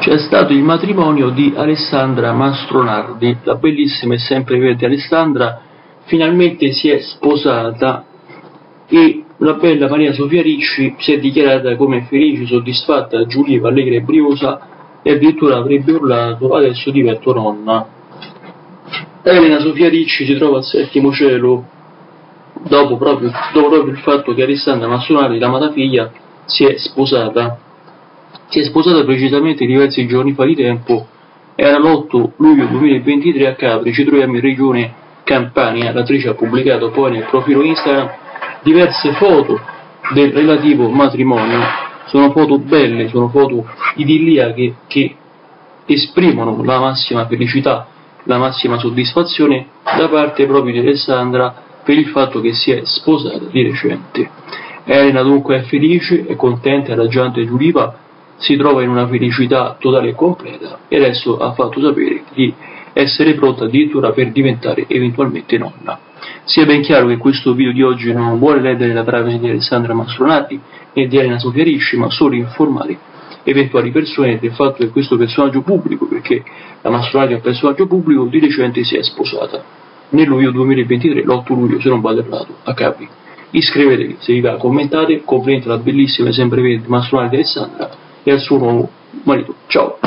c'è stato il matrimonio di Alessandra Mastronardi, la bellissima e sempre verde Alessandra finalmente si è sposata e la bella Maria Sofia Ricci si è dichiarata come felice, soddisfatta, giuliva, allegra e briosa e addirittura avrebbe urlato adesso divento nonna. Elena Sofia Ricci si trova al settimo cielo dopo proprio, dopo proprio il fatto che Alessandra Mastronardi, l'amata figlia, si è sposata si è sposata precisamente diversi giorni fa di tempo, era l'8 luglio 2023 a Capri, ci troviamo in regione Campania, l'attrice ha pubblicato poi nel profilo Instagram diverse foto del relativo matrimonio, sono foto belle, sono foto idilliache che esprimono la massima felicità, la massima soddisfazione da parte proprio di Alessandra per il fatto che si è sposata di recente. Elena dunque è felice, è contenta, è raggiante e giuliva si trova in una felicità totale e completa e adesso ha fatto sapere di essere pronta addirittura per diventare eventualmente nonna. Sia ben chiaro che questo video di oggi non vuole ledere la privacy di Alessandra Mastronati né di Elena Sofia Risci, ma solo informare eventuali persone del fatto che questo personaggio pubblico, perché la Mastronati è un personaggio pubblico, di recente si è sposata nel luglio 2023, l'8 luglio se non vado errato, a Capri. Iscrivetevi se vi va, commentate, complimenti alla bellissima e sempre verde Mastronati di Alessandra e al suo nuovo marito. Ciao!